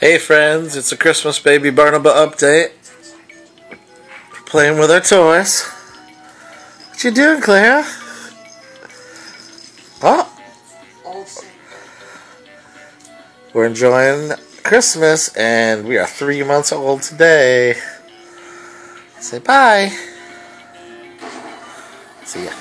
Hey friends, it's a Christmas Baby Barnaba update. Playing with our toys. What you doing, Clara? Oh, we're enjoying Christmas and we are three months old today. Say bye. See ya.